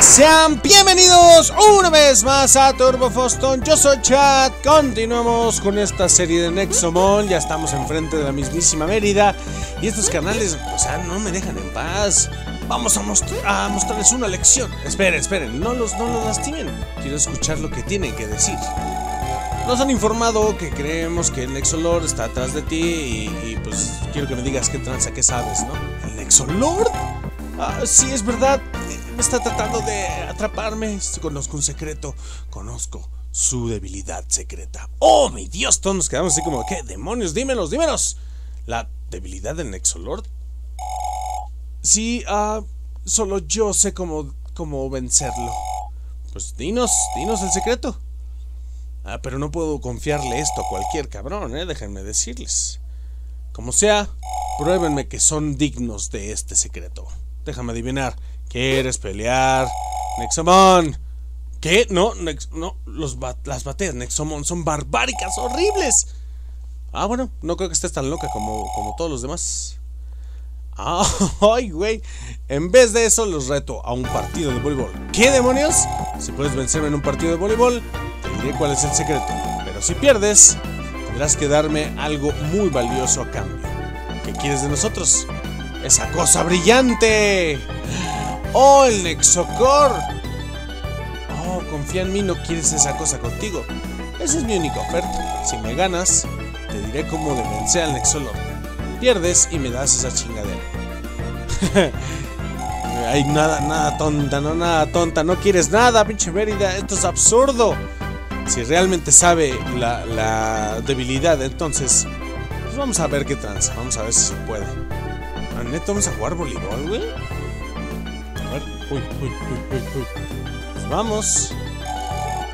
Sean bienvenidos una vez más a Turbo Foston. Yo soy Chad. Continuamos con esta serie de Nexomon. Ya estamos enfrente de la mismísima Mérida. Y estos canales, o sea, no me dejan en paz. Vamos a, mostrarles una lección. Esperen, esperen, no los, no los lastimen. Quiero escuchar lo que tienen que decir. Nos han informado que creemos que el Nexolord está atrás de ti y, pues quiero que me digas qué tranza, qué sabes, ¿no? ¿El Nexolord? Ah, sí, es verdad. Me está tratando de atraparme. Conozco un secreto. Conozco su debilidad secreta. ¡Oh, mi Dios! Todos nos quedamos así como, ¿qué demonios? Dímelos, dímelos. ¿La debilidad del Nexolord? Sí, ah, solo yo sé cómo, cómo vencerlo. Pues dinos, dinos el secreto. Ah, pero no puedo confiarle esto a cualquier cabrón, eh, déjenme decirles. Como sea, pruébenme que son dignos de este secreto. Déjame adivinar. ¿Quieres pelear? Nexomon. ¿Qué? No, no, los las bateas Nexomon son barbáricas, horribles. Ah, bueno, no creo que estés tan loca como, como todos los demás. Ay, güey. En vez de eso, los reto a un partido de voleibol. ¿Qué demonios? Si puedes vencerme en un partido de voleibol, te diré cuál es el secreto. Pero si pierdes, tendrás que darme algo muy valioso a cambio. ¿Qué quieres de nosotros? ¡Esa cosa brillante! ¡Oh, el Nexocor! Oh, confía en mí, no quieres esa cosa contigo. Esa es mi única oferta. Si me ganas, te diré cómo de vencer al Nexolord. Pierdes y me das esa chingadera. Ay, nada, nada tonta, no nada tonta. No quieres nada, pinche Mérida. Esto es absurdo. Si realmente sabe la, la debilidad, entonces... Pues vamos a ver qué tranza. Vamos a ver si se puede. ¿Neta vamos a jugar voleibol, güey? A ver, uy, uy, uy, uy, uy. Pues vamos.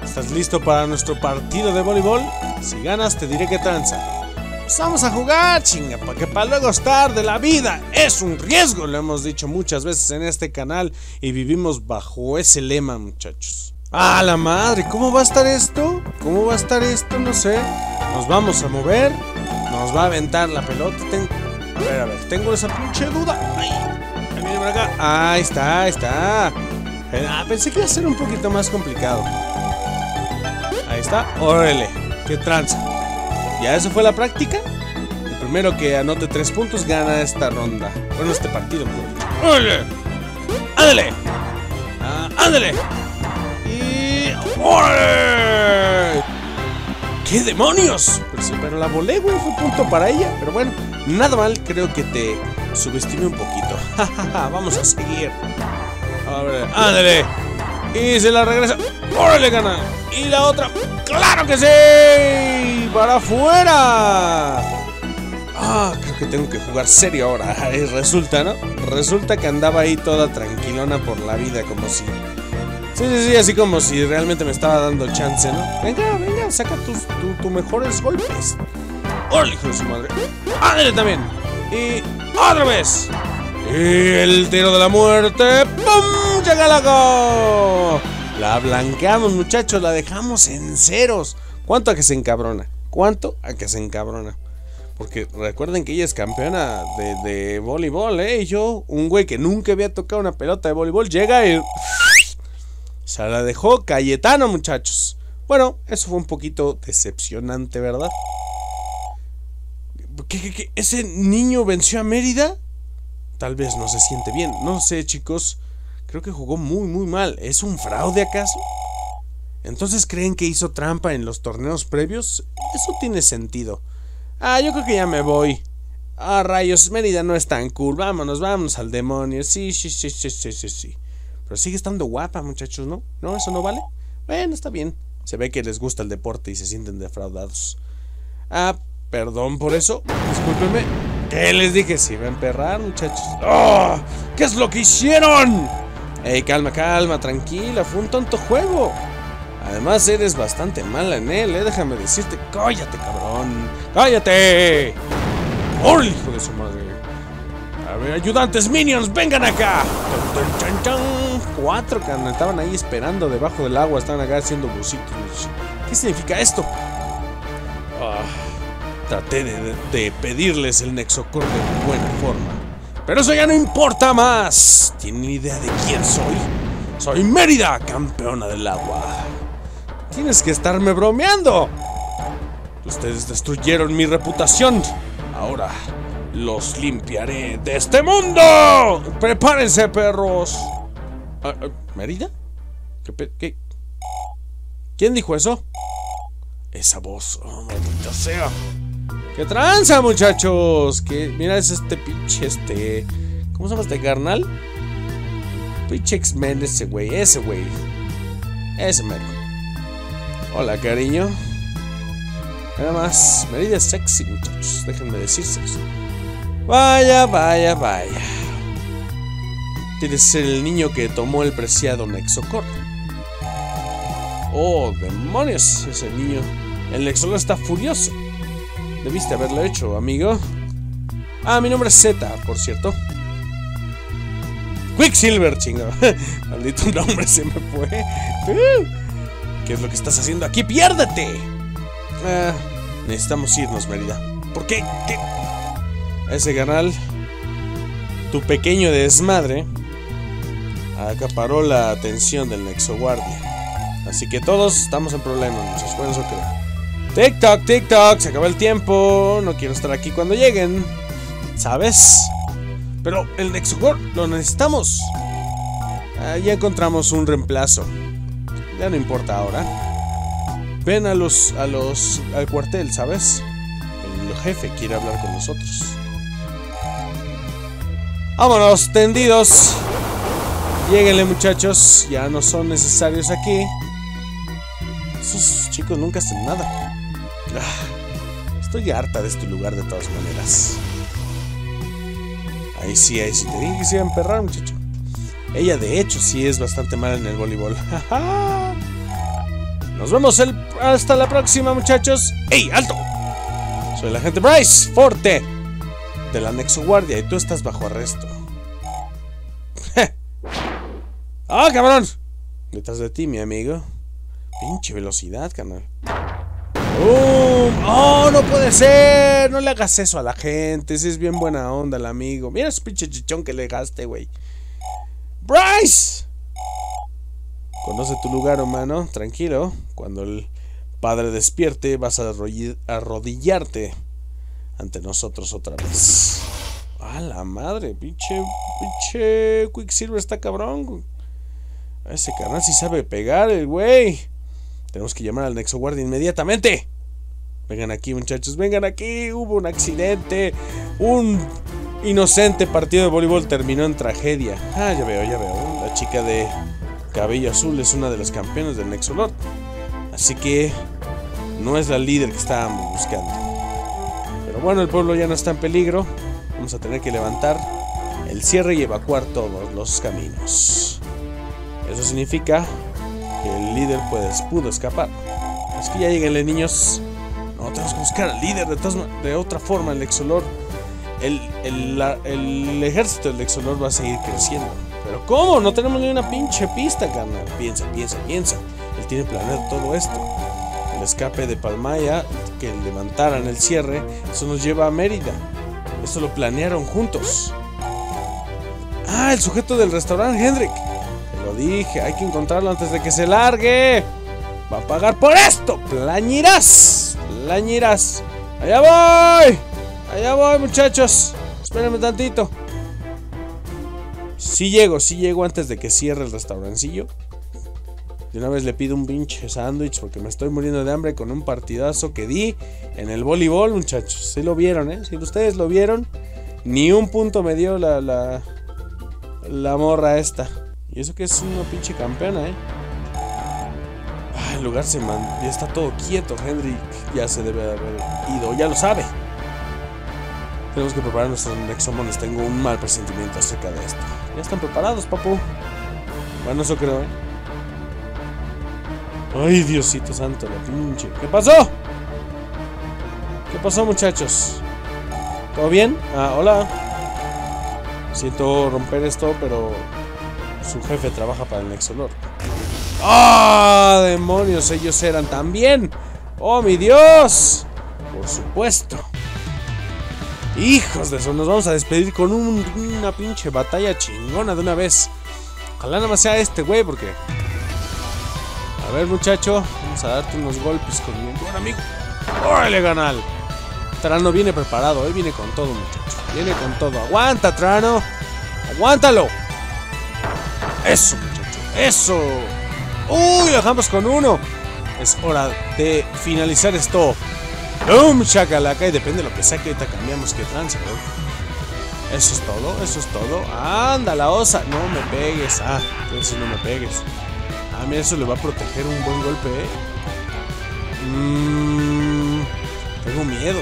¿Estás listo para nuestro partido de voleibol? Si ganas, te diré qué tranza. Pues vamos a jugar, chinga, para que para luego estar de la vida es un riesgo, lo hemos dicho muchas veces en este canal y vivimos bajo ese lema, muchachos. ¡Ah, la madre! ¿Cómo va a estar esto? ¿Cómo va a estar esto? No sé. Nos vamos a mover. Nos va a aventar la pelota. Ten a ver, a ver, tengo esa pinche duda. Ahí, está, ahí está. Ah, pensé que iba a ser un poquito más complicado. Ahí está. Órale, qué tranza. ¿Ya eso fue la práctica? El primero que anote tres puntos gana esta ronda. Bueno, este partido. ¡Órale! ¡Ándale! Ah, ¡Ándale! Y. ¡Órale! ¿Qué demonios? Pero, pero la volé, güey, fue punto para ella. Pero bueno, nada mal, creo que te subestimé un poquito. Vamos a seguir. A ver, ándale. Y se la regresa. ¡Órale, gana! Y la otra. ¡Claro que sí! ¡Para afuera! Ah, creo que tengo que jugar serio ahora. Y resulta, ¿no? Resulta que andaba ahí toda tranquilona por la vida, como si. Sí, sí, sí, así como si realmente me estaba dando chance, ¿no? Venga, venga, saca tus tu, mejores golpes. ¡Órale, hijo de su madre! ¡Ándale también! Y otra vez. Y el tiro de la muerte. ¡Pum! ¡Chacalaco! La blanqueamos, muchachos. La dejamos en ceros. ¿Cuánto a que se encabrona? ¿Cuánto a que se encabrona? Porque recuerden que ella es campeona de, de voleibol, ¿eh? Y yo, un güey que nunca había tocado una pelota de voleibol, llega y... Se la dejó Cayetano, muchachos. Bueno, eso fue un poquito decepcionante, ¿verdad? Ese niño venció a Mérida? Tal vez no se siente bien. No sé, chicos. Creo que jugó muy, muy mal. ¿Es un fraude acaso? ¿Entonces creen que hizo trampa en los torneos previos? Eso tiene sentido. Ah, yo creo que ya me voy. Ah, rayos, Mérida no es tan cool. Vámonos, vámonos al demonio. Sí, sí, sí, sí, sí, sí, sí. Sigue estando guapa, muchachos, ¿no? ¿No? ¿Eso no vale? Bueno, está bien. Se ve que les gusta el deporte y se sienten defraudados. Ah, perdón por eso. Discúlpenme. ¿Qué les dije? Si va a emperrar, muchachos. ¡Oh! ¿Qué es lo que hicieron? Ey, calma, calma, tranquila. Fue un tonto juego. Además, eres bastante mala en él, ¿eh? Déjame decirte. ¡Cállate, cabrón! ¡Cállate! ¡Oh, hijo de su madre! A ver, ayudantes minions, vengan acá. Cuatro que estaban ahí esperando debajo del agua, estaban acá haciendo busitos. ¿Qué significa esto? Ah, traté de, de, pedirles el Nexocor de buena forma, Pero eso ya no importa más. ¿Tienen idea de quién soy? Soy Mérida, campeona del agua. Tienes que estarme bromeando. Ustedes destruyeron mi reputación. Ahora los limpiaré de este mundo. Prepárense, perros. Ah, ah, ¿Mérida? ¿Qué, qué? ¿Quién dijo eso? Esa voz. Oh, maldita sea. ¿Qué tranza, muchachos? Que mira, es este pinche este. ¿Cómo se llama este carnal? Pinche X-Men ese güey, ese güey. Ese mero. Hola, cariño. Nada más, Merida es sexy, muchachos. Déjenme decírselos. Vaya, vaya, vaya. Tienes ser el niño que tomó el preciado Nexocor. Oh, demonios, ese niño. El Nexolor está furioso. Debiste haberlo hecho, amigo. Ah, mi nombre es Z, por cierto. Quicksilver, chingo. Maldito nombre se me fue. ¿Qué es lo que estás haciendo aquí? ¡Piérdete! Ah, necesitamos irnos, Merida. ¿Por qué? ¿Qué? Ese canal, tu pequeño desmadre, acaparó la atención del Nexo Guardia. Así que todos estamos en problemas, muchachos. Bueno, eso creo. TikTok, TikTok, se acaba el tiempo. No quiero estar aquí cuando lleguen. ¿Sabes? Pero el Nexogor lo necesitamos. Ah, ya encontramos un reemplazo. Ya no importa ahora. Ven a los. a los. al cuartel, ¿sabes? El jefe quiere hablar con nosotros. Vámonos, tendidos. Lléguenle, muchachos. Ya no son necesarios aquí. Esos chicos nunca hacen nada. Ah, estoy harta de este lugar de todas maneras. Ahí sí, ahí sí te dije que se iba a emperrar, muchacho. Ella de hecho sí es bastante mala en el voleibol. Nos vemos hasta la próxima, muchachos. ¡Ey, alto! Soy el agente Bryce Forte del anexo guardia y tú estás bajo arresto. ¡Ah, cabrón! Detrás de ti, mi amigo. Pinche velocidad, canal. ¡Oh, no puede ser! No le hagas eso a la gente. Si es bien buena onda el amigo. Mira ese pinche chichón que le gaste, güey. ¡Bryce! Conoce tu lugar, hermano. Tranquilo. Cuando el padre despierte, vas a arrodillarte ante nosotros otra vez. ¡A la madre! Pinche, pinche Quicksilver está cabrón. Ese carnal sí sabe pegar, el güey. Tenemos que llamar al Nexo Guardia inmediatamente. Vengan aquí, muchachos, vengan aquí. Hubo un accidente. Un inocente partido de voleibol terminó en tragedia. Ah, ya veo, ya veo. La chica de cabello azul es una de las campeonas del Nexo Lord. Así que no es la líder que estábamos buscando. Pero bueno, el pueblo ya no está en peligro. Vamos a tener que levantar el cierre y evacuar todos los caminos. Eso significa el líder pues, pudo escapar. Es que ya lleguenle niños. No, tenemos que buscar al líder de, de otra forma, el Exolor. El, el, ejército del Exolor va a seguir creciendo. Pero ¿cómo? No tenemos ni una pinche pista, carnal. Piensa, piensa, piensa. Él tiene planeado todo esto. El escape de Palmaya, que levantaran el cierre, eso nos lleva a Mérida. Eso lo planearon juntos. Ah, el sujeto del restaurante, Hendrik dije, hay que encontrarlo antes de que se largue. Va a pagar por esto. Plañirás. Plañirás. Allá voy. Allá voy, muchachos. Espérenme tantito. Si llego, si llego antes de que cierre el restaurancillo. De una vez le pido un pinche sándwich porque me estoy muriendo de hambre con un partidazo que di en el voleibol, muchachos. Si lo vieron, ¿eh? Si ustedes lo vieron, ni un punto me dio la, la, la morra esta. Y eso que es una pinche campeona, ¿eh? Ah, el lugar se man... Ya está todo quieto. Henry ya se debe haber ido. Ya lo sabe. Tenemos que preparar nuestros Nexomones. Tengo un mal presentimiento acerca de esto. Ya están preparados, papu. Bueno, eso creo, ¿eh? Ay, Diosito santo, la pinche. ¿Qué pasó? ¿Qué pasó, muchachos? ¿Todo bien? Ah, hola. Siento romper esto, pero su jefe trabaja para el Nexolor. ¡Ah! ¡Demonios! Ellos eran también. ¡Oh, mi Dios! Por supuesto. Hijos de eso, nos vamos a despedir con una pinche batalla chingona de una vez. Ojalá nada más sea este güey, porque. A ver, muchacho, vamos a darte unos golpes con mi buen amigo. ¡Órale, ganal! Trano viene preparado, él viene con todo, muchacho. Viene con todo. ¡Aguanta, Trano! ¡Aguántalo! ¡Eso, muchacho! ¡Eso! ¡Uy! Dejamos con uno. Es hora de finalizar esto. ¡Bum! Chacalaca. Y depende de lo que saque, ahorita cambiamos que trance, ¿no? Eso es todo, eso es todo. ¡Anda, la osa! No me pegues. Ah, entonces no me pegues. Ah, mira, eso le va a proteger un buen golpe, ¿eh? Mmm. Tengo miedo.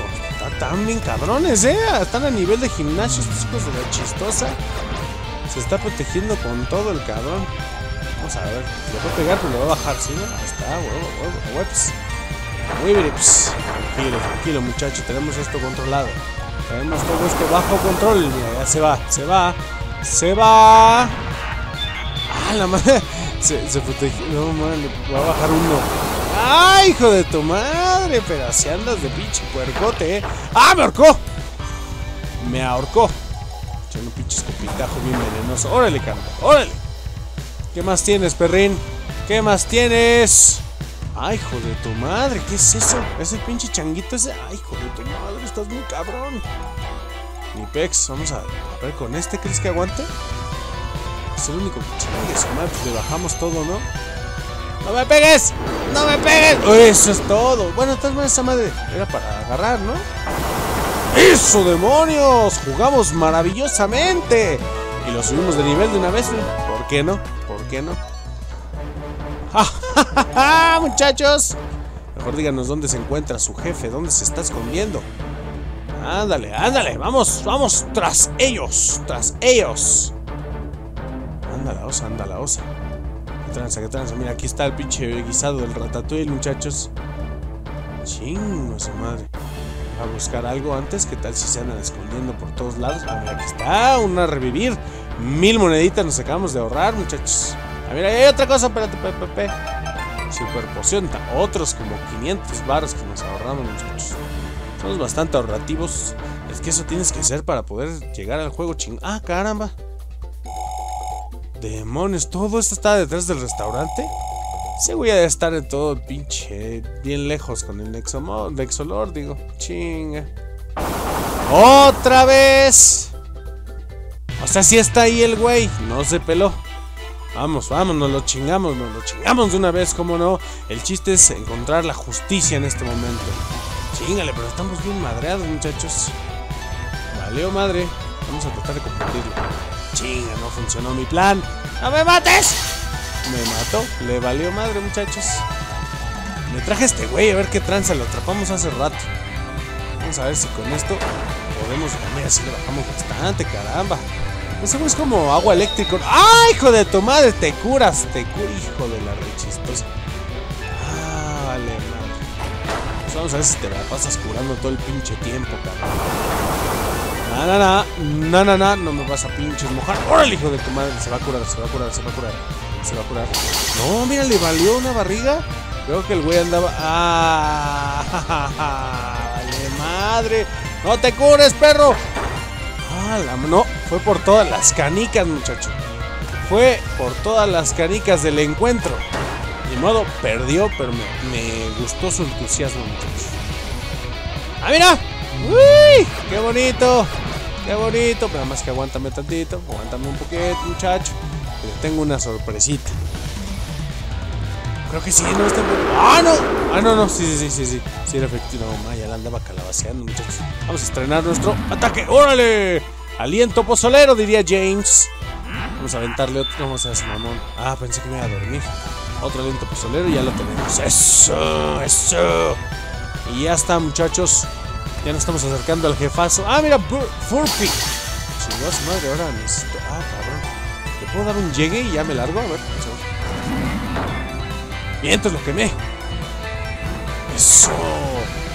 Están bien cabrones, ¿eh? Están a nivel de gimnasio estos de la chistosa. Se está protegiendo con todo el cabrón. Vamos a ver. Le voy a pegar, pero le va a bajar, ¿sí? No? Ahí está, huevo, huevo, huevos. Muy bien, pues. Tranquilo, tranquilo, muchacho. Tenemos esto controlado. Tenemos todo esto bajo control. Mira, ya se va, se va, se va. Ah, la madre. Se, se protegió. No, man, le va a bajar uno. ¡Ay, hijo de tu madre! Pero si andas de pinche puercote, ¿eh? ¡Ah, me ahorcó! Me ahorcó. Echando un pinche escopitajo bien venenoso. ¡Órale, carnal! ¡Órale! ¿Qué más tienes, perrín? ¿Qué más tienes? ¡Ay, hijo de tu madre! ¿Qué es eso? ¿Es el pinche changuito ese? ¡Ay, hijo de tu madre! Estás muy cabrón. Mi pex, vamos a, ver con este. ¿Crees que aguante? Es el único chingue su madre. Pues le bajamos todo, ¿no? ¡No me pegues! ¡No me pegues! Eso es todo. Bueno, tal vez esa madre era para agarrar, ¿no? ¡Eso, demonios! Jugamos maravillosamente. Y lo subimos de nivel de una vez. ¿Por qué no? ¿Por qué no? ¡Ja, ja, ja, muchachos! Mejor díganos dónde se encuentra su jefe, dónde se está escondiendo. Ándale, ándale, vamos, vamos tras ellos, tras ellos. Anda la osa, anda la osa. Qué tranza, qué tranza. Mira, aquí está el pinche guisado del ratatouille, muchachos. Chingo su madre. A buscar algo antes. ¿Qué tal si se andan escondiendo por todos lados? Ah, mira, aquí está. Una a revivir. Mil moneditas nos acabamos de ahorrar, muchachos. Ah, mira, hay otra cosa. Espérate, pepe. Super poción. Otros como 500 baros que nos ahorramos, muchachos. Somos bastante ahorrativos. Es que eso tienes que hacer para poder llegar al juego ching. Ah, caramba. Demonios, todo esto está detrás del restaurante. Sí, voy a estar en todo pinche bien lejos con el Nexomo, Nexolor, digo. Chinga. ¡Otra vez! O sea, sí está ahí el güey. No se peló. Vamos, vamos, nos lo chingamos, nos lo chingamos de una vez, ¿cómo no? El chiste es encontrar la justicia en este momento. Chingale, pero estamos bien madreados, muchachos. Valió madre. Vamos a tratar de confundirlo. Chinga, no funcionó mi plan. ¡No me mates! Me mató. Le valió madre, muchachos. Me traje este güey a ver qué tranza. Lo atrapamos hace rato. Vamos a ver si con esto podemos. Mira, si le bajamos bastante, caramba. Ese güey es como agua eléctrica. ¡Ah, hijo de tu madre! Te curas, te curas, hijo de la rechistosa. Ah, vale, madre. Pues vamos a ver si te la pasas curando todo el pinche tiempo, cabrón. No, no, no, no, no, me vas a pinches mojar. ¡Órale, hijo de tu madre! Se va a curar, se va a curar, se va a curar. Se va a curar. No, mira, le valió una barriga. Creo que el güey andaba. ¡Ah! ¡Vale, madre! ¡No te cures, perro! ¡Ah, la... No, fue por todas las canicas, muchacho. Fue por todas las canicas del encuentro. De modo, perdió, pero me, me gustó su entusiasmo, muchachos. ¡Ah, mira! ¡Uy! ¡Qué bonito! ¡Qué bonito! Pero más que aguántame tantito. Aguántame un poquito, muchacho. Le tengo una sorpresita. Creo que sí, no está ¡Ah, no! Ah, no, no. Sí, sí, sí, sí. Sí, era efectivo. No, ya la andaba calabaceando, muchachos. Vamos a estrenar nuestro ataque. ¡Órale! Aliento pozolero, diría James. Vamos a aventarle otro. Vamos a hacer mamón. Ah, pensé que me iba a dormir. Otro aliento pozolero y ya lo tenemos. ¡Eso! ¡Eso! Y ya está, muchachos. Ya nos estamos acercando al jefazo. ¡Ah, mira! Furpy. Chingada su madre, ahora necesito. Ah, cabrón. ¿Le puedo dar un llegue y ya me largo? A ver. Mientras lo quemé. Eso.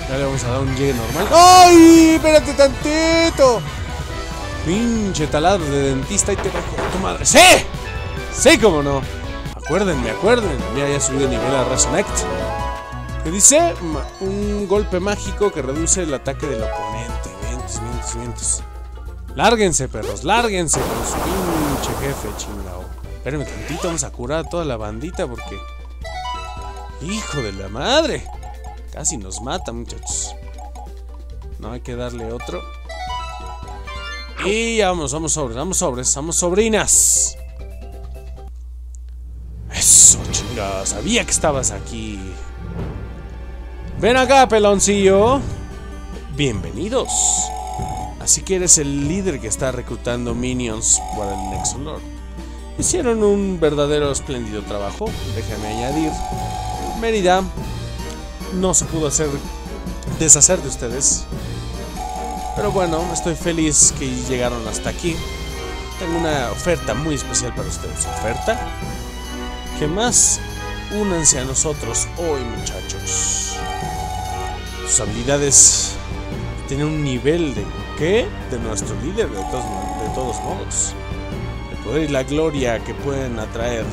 Ya le vamos a dar un llegue normal. ¡Ay! Espérate tantito. Pinche taladro de dentista y te bajo tu madre. ¡Sí! ¡Sí, cómo no! Acuérdenme, acuérdenme. Mira, ya subí de nivel a Resonect. ¿Qué dice? Un golpe mágico que reduce el ataque del oponente. Bien, Mientos, mientos, mientos. Lárguense, perros, lárguense con su pinche jefe, chingao. Espérenme tantito, vamos a curar a toda la bandita porque... ¡Hijo de la madre! Casi nos mata, muchachos. No hay que darle otro. Y vamos, vamos sobres, vamos sobres, vamos sobrinas. Eso, chingada, sabía que estabas aquí. Ven acá, peloncillo. Bienvenidos. Así que eres el líder que está reclutando minions para el Nexo Lord. Hicieron un verdadero espléndido trabajo, déjame añadir. Mérida no se pudo hacer deshacer de ustedes. Pero bueno, estoy feliz que llegaron hasta aquí. Tengo una oferta muy especial para ustedes. ¿Oferta? Que más únanse a nosotros hoy, muchachos. Sus habilidades tienen un nivel de ¿qué? De nuestro líder, de todos, de todos modos. El poder y la gloria que pueden atraer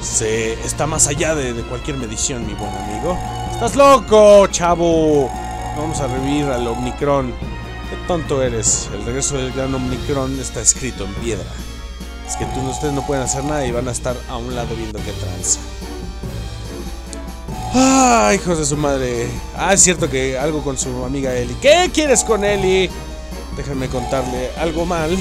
se está más allá de, de cualquier medición, mi buen amigo. ¡Estás loco, chavo! Vamos a revivir al Omnicron. Qué tonto eres. El regreso del gran Omnicron está escrito en piedra. Es que tú, ustedes no pueden hacer nada y van a estar a un lado viendo qué tranza. Ah, hijos de su madre. Ah, es cierto que algo con su amiga Ellie. ¿Qué quieres con Ellie? Déjenme contarle algo mal.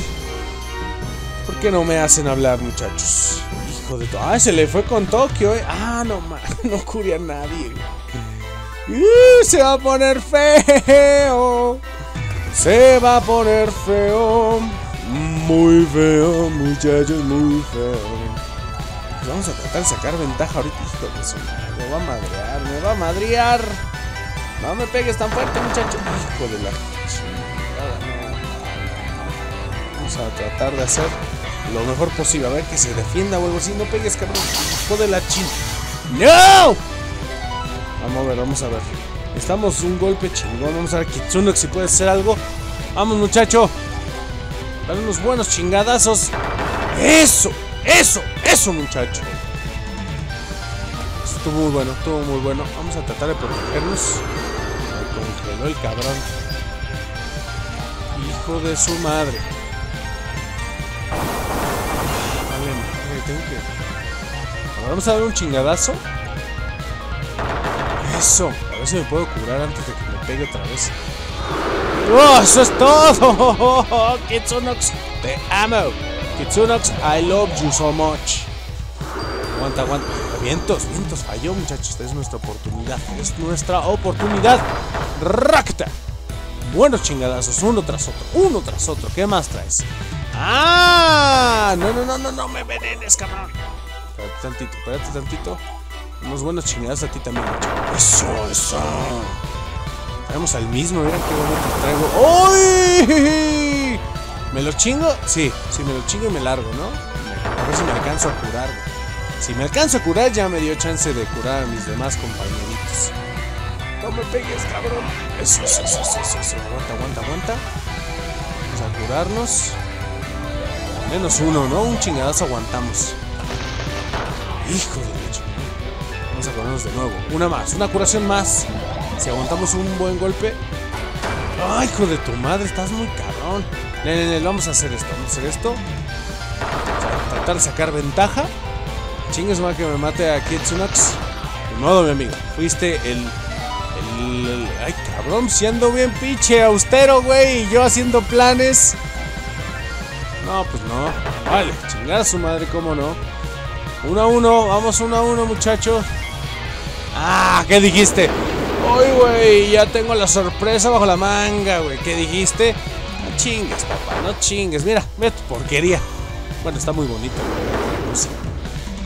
¿Por qué no me hacen hablar, muchachos? Hijo de todo. Ah, se le fue con Tokio, eh. Ah, no, no curia a nadie. Uh, se va a poner feo. Se va a poner feo. Muy feo, muchachos, muy feo. Vamos a tratar de sacar ventaja ahorita, hijo de su. Me va a madrear, me va a madrear. No me pegues tan fuerte, muchacho. Hijo de la chingada. Vamos a tratar de hacer lo mejor posible. A ver que se defienda o algo así. No pegues, cabrón. Hijo de la chingada. ¡No! Vamos a ver, vamos a ver. Estamos un golpe chingón. Vamos a ver Kitsuno si puede hacer algo. Vamos, muchacho. Dale unos buenos chingadazos. ¡Eso! ¡Eso! ¡Eso, muchacho! Estuvo muy bueno, estuvo muy bueno. Vamos a tratar de protegernos. Me congeló el cabrón. Hijo de su madre. Vale, vale, tengo que. Vamos a dar un chingadazo. Eso. A ver si me puedo curar antes de que me pegue otra vez. ¡Oh, eso es todo! Kitsunox, te amo. Kitsunox, I love you so much. Aguanta, aguanta. Vientos, vientos. Falló, muchachos. Esta es nuestra oportunidad. Es nuestra oportunidad. ¡Racta! Buenos chingadazos, uno tras otro, uno tras otro. ¿Qué más traes? ¡Ah! No, no, no, no, no me envenenes, cabrón. Espérate tantito, espérate tantito. Unos buenos chingadazos a ti también, muchacho. Eso, eso. Traemos al mismo, mira qué bonito traigo. ¡Uy! ¿Me lo chingo? Sí, sí, me lo chingo y me largo, ¿no? A ver si me alcanzo a curar. Si me alcanzo a curar, ya me dio chance de curar a mis demás compañeritos. No me pegues, cabrón. Eso, eso, eso, eso, eso. Aguanta, aguanta, aguanta. Vamos a curarnos. Menos uno, ¿no? Un chingadazo aguantamos. Hijo de leche. Vamos a curarnos de nuevo. Una más, una curación más. Si aguantamos un buen golpe. ¡Ay, hijo de tu madre! Estás muy cabrón. Vamos a hacer esto. Vamos a hacer esto. A tratar de sacar ventaja. Chingues más que me mate a Kitsunox. De modo, mi amigo. Fuiste el, el. Ay, cabrón. Si ando bien pinche austero, güey. Yo haciendo planes. No, pues no. Vale, chingar a su madre, cómo no. Uno a uno. Vamos uno a uno, muchachos. Ah, ¿qué dijiste? Ay, güey, ya tengo la sorpresa bajo la manga, güey. ¿Qué dijiste? Chingues, papá, no chingues. Mira, mira tu porquería. Bueno, está muy bonito. No sé.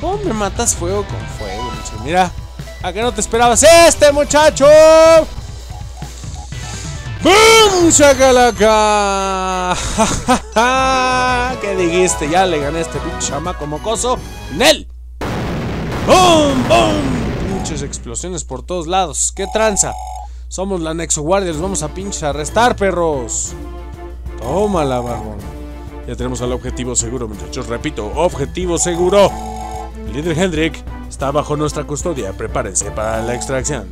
¿Cómo me matas fuego con fuego? Mira, ¿a qué no te esperabas este, muchacho? ¡Bum! ¡Chacalaca! ¿Qué dijiste? Ya le gané este pinche chamaco mocoso. ¡Nel! ¡Bum! ¡Bum! Pinches explosiones por todos lados. ¿Qué tranza? Somos la Nexo Guardia, los vamos a pinches arrestar, perros. Tómala, barbón. Ya tenemos al objetivo seguro, muchachos. Repito, objetivo seguro. El líder Hendrik está bajo nuestra custodia. Prepárense para la extracción.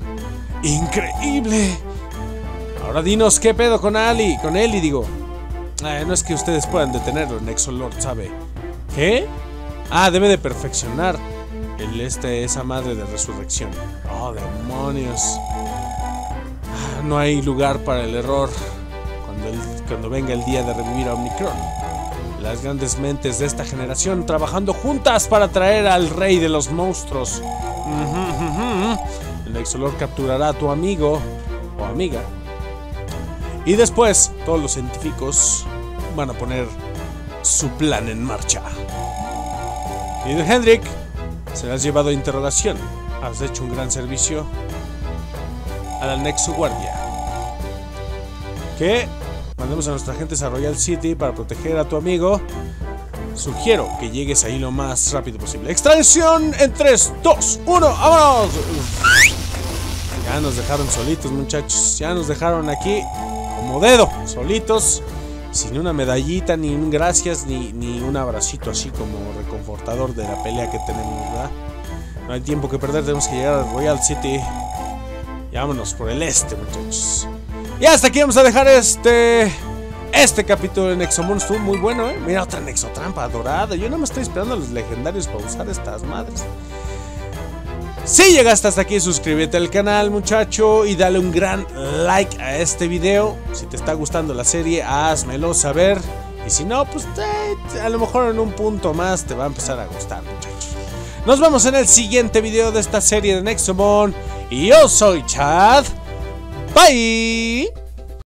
¡Increíble! Ahora dinos qué pedo con Ali, con Eli, digo. Eh, no es que ustedes puedan detenerlo, Nexolord sabe. ¿Qué? Ah, debe de perfeccionar el este, esa madre de resurrección. Oh, demonios. Ah, no hay lugar para el error cuando, cuando venga el día de revivir a Omnicron. Las grandes mentes de esta generación trabajando juntas para traer al rey de los monstruos. El Nexolord capturará a tu amigo o amiga. Y después todos los científicos van a poner su plan en marcha. Líder Hendrik, serás llevado a interrogación. Has hecho un gran servicio a la Nexo Guardia. ¿Qué? Mandemos a nuestra agentes a Royal City para proteger a tu amigo. Sugiero que llegues ahí lo más rápido posible. Extracción en 3, 2, 1, ¡vámonos! Ya nos dejaron solitos, muchachos. Ya nos dejaron aquí como dedo, solitos sin una medallita, ni un gracias, ni, ni un abracito así como reconfortador de la pelea que tenemos, ¿verdad? No hay tiempo que perder, tenemos que llegar a Royal City. Y vámonos por el este, muchachos. Y hasta aquí vamos a dejar este. Este capítulo de Nexomon estuvo muy bueno, ¿eh? Mira, otra Nexotrampa dorada. Yo no me estoy esperando a los legendarios para usar estas madres. Si llegaste hasta aquí, suscríbete al canal, muchacho, y dale un gran like a este video. Si te está gustando la serie, házmelo saber. Y si no, pues eh, a lo mejor en un punto más te va a empezar a gustar, muchachos. Nos vemos en el siguiente video de esta serie de Nexomon. Y yo soy Chad. Bye.